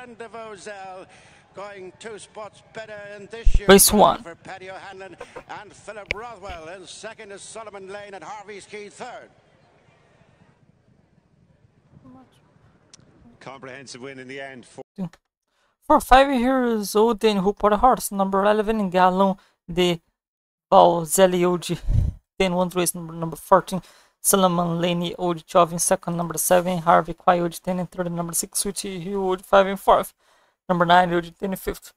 Alan DeVozell going two spots better in this year. Race one. For Paddy O'Hanlon and Philip Rothwell. And second is Solomon Lane and Harvey's Key third. Comprehensive win in the end for For five years old, then who put a horse number 11 in Gallon de Balzelli OG. Then one race number, number 14. Solomon Laney OG 12 in second, number 7. Harvey Quay OG 10 in third, number 6. Sweetie Hugh OG 5 in fourth. Number 9 OG 10 in fifth.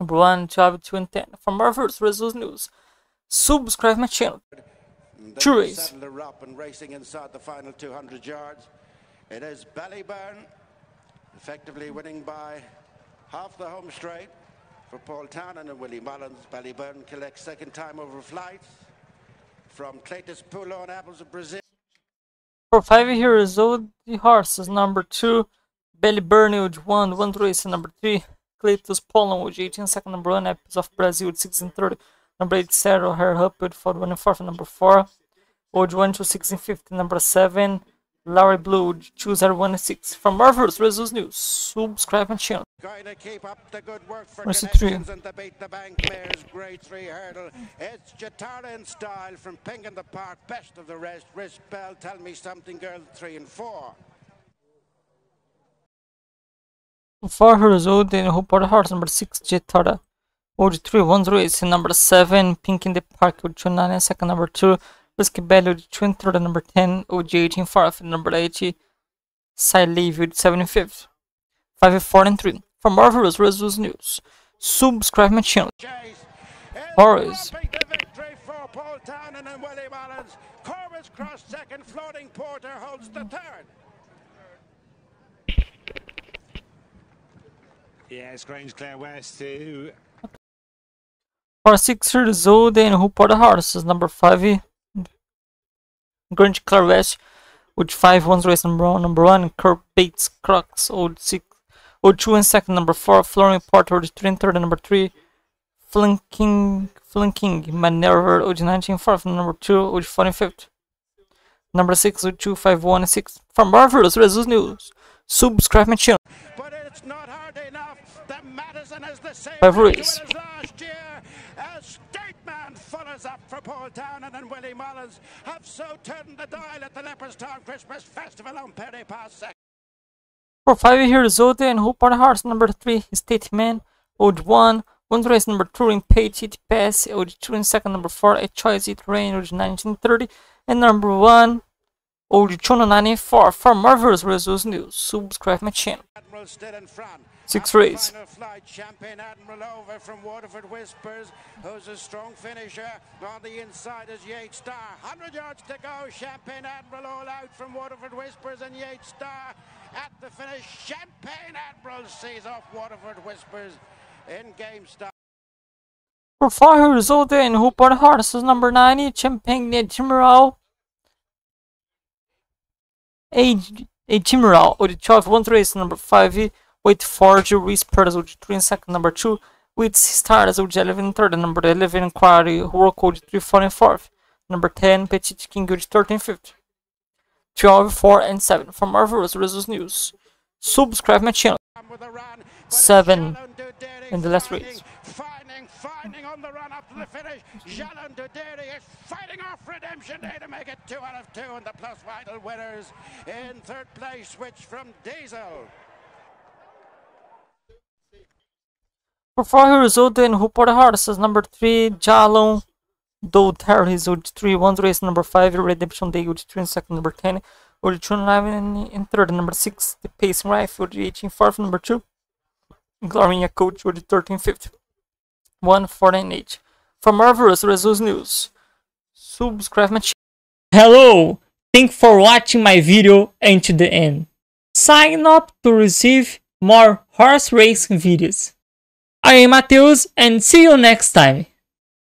Number 1, 12, 2 and 10. For more first results news, subscribe my channel. Then race. Up and racing inside the final 200 yards. It is Ballyburn, effectively winning by half the home straight for Paul Townend and Willie Mullins. Ballyburn collects second time over flight from Cletus Pulo and Apples of Brazil. For five years old, the horses number two, Belly Burnwood one, one race, number three, Cletus Poland with 18 second, number one, Apples of Brazil with 16 30, number eight, Sarah Her Hup with 4 1 and 4, number four, Old one to 16 50, number seven, Larry Blue, choose 1 and 6. For Marvelous Results News, subscribe my channel. Going to keep up the good work for Where's the three? connections and to beat the bank mares. Grade three hurdle. It's Jetara in style from Pink in the Park. Best of the rest. Wrist Bell, tell me something, girl. Three and four. For result, then who put horse number 6, Jetara. Old 3, 1 race, number 7, Pink in the Park with 2 9 and second, number 2, Whiskey Belly with 2 and third, number 10, OG 18 fourth, number 80, Side Leave with 7 5 4 and 3. For Marvelous Results News, subscribe my channel. Boris. romping for Paul Townend and Willie Mullins. Corbetts Cross second. Flooring Porter holds the third. yeah, Grangeclare West who For 6 years old, then who put a horses, number 5, Grangeclare West with 5 1 race, number 1, number 1, Kirk Bates Crux, old 6. 2 and second, number 4, Flooring Porter, old 3 and third, and number 3, Flanking, Flanking, Manever, old 19 fourth, number 2, old 4 and fifth. Number 6, old 2, 5, 1 and 6. For Marvelous Results News, subscribe my channel. But it's not hard enough that Madison is the same Five record race. as last year. As State Man follows up for Paul Townend and Willie Mullins have so turned the dial at the Leopardstown Christmas Festival on Perry Pass. For 5 years old, and who horse number 3, State Man, old 1, one race. Number 2 in Page. It Pass, old 2 in second, number 4, a choice it rain, old 1930, and number 1, old Chono 94. For Marvelous Results News, subscribe my channel. Still in front. Six race. Flight, Champagne Admiral over from Waterford Whispers, who's a strong finisher. On the inside is Yates Star. 100 yards to go. Champagne Admiral all out from Waterford Whispers and Yates Star at the finish. Champagne Admiral sees off Waterford Whispers in game start. For 5 years old, and who put a horse number 90, Champagne Admiral, a, a Admiral, old 12, one race number 5, with Forge, Whispers, old 3 in second, number 2, with Stars, old 11 third, number 11, Quarry, Work, old 3, 4 and 4th, number 10, Petit King, old 13 5th, 12, 4 and 7. For Marvelous Results News, subscribe my channel. with a run. but Seven in the last race. Finding, on the run up to the finish. Jalon Duderi is fighting off Redemption Day to make it two out of two, and the plus vital winners in third place, switch from Diesel. For old, and who put horse is number three, Jalon Do Terry's with three, one race number five, Redemption Day with three, and second number ten, with two eleven in third, number six, the Pacing Rifle with eighteen fourth, number two, Gloria Coach with thirteen fifth, one four nine eight. For Marvelous Results News, subscribe. Hello, thank for watching my video until the end. Sign up to receive more horse racing videos. I am Mateus and see you next time.